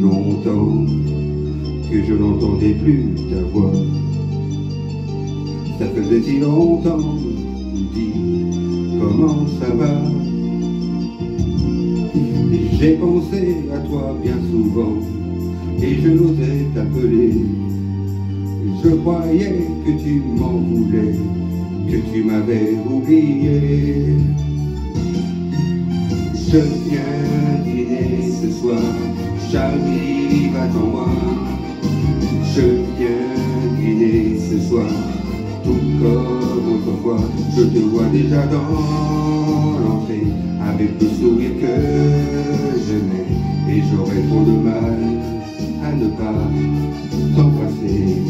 longtemps que je n'entendais plus ta voix. Ça faisait si longtemps, dis comment ça va? J'ai pensé à toi bien souvent et je n'osais t'appeler. Je croyais que tu m'en voulais, que tu m'avais oublié. Je viens dîner j'arrive, attends-moi. Je viens dîner ce soir, tout comme autrefois. Je te vois déjà dans l'entrée, avec le sourire que je mets, et j'aurais trop de mal à ne pas t'embrasser.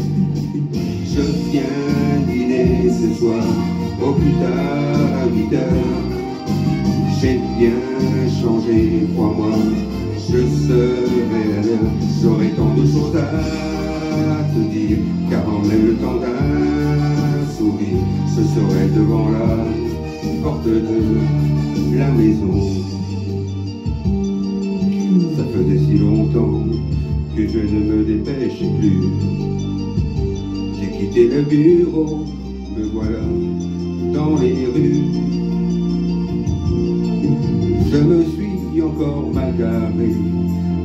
Je viens dîner ce soir, au plus tard à 8 heures. J'ai bien changé, crois-moi, je serai à l'heure, j'aurai tant de choses à te dire, car en même le temps d'un sourire, ce serait devant la porte de la maison. Ça faisait si longtemps que je ne me dépêchais plus. J'ai quitté le bureau, me voilà dans les rues. Je me suis encore mal garé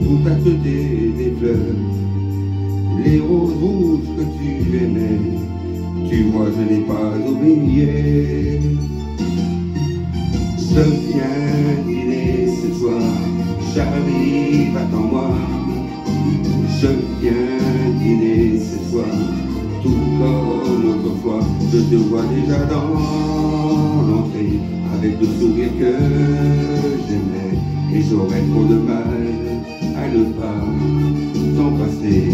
pour t'acheter des fleurs. Les roses rouges que tu aimais, tu vois, je n'ai pas oublié. Je viens dîner ce soir, j'arrive, attends-moi. Je viens dîner ce soir, tout comme autrefois, je te vois déjà dans l'entrée avec le sourire que j'aimais et j'aurais trop de mal pas t'embrasser.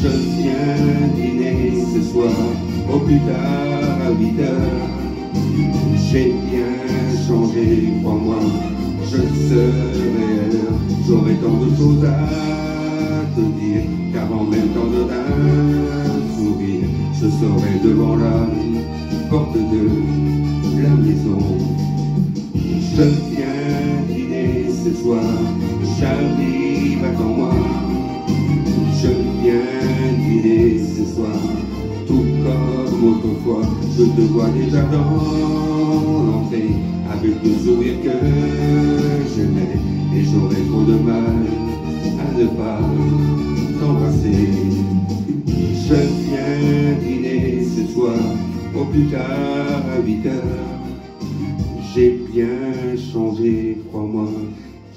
Je viens dîner ce soir au plus tard à 8 heures. J'ai bien changé, crois-moi, je serai j'aurai tant de choses à te dire, car en même temps d'un sourire, je serai devant la porte de la maison. Je viens dîner ce soir, je te vois déjà dans l'entrée, avec le sourire que j'aimais, et j'aurais trop de mal à ne pas t'embrasser. Je viens dîner ce soir, au plus tard à 8 heures. J'ai bien changé, crois-moi,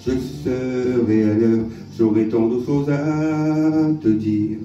je serai à l'heure, j'aurai tant de choses à te dire.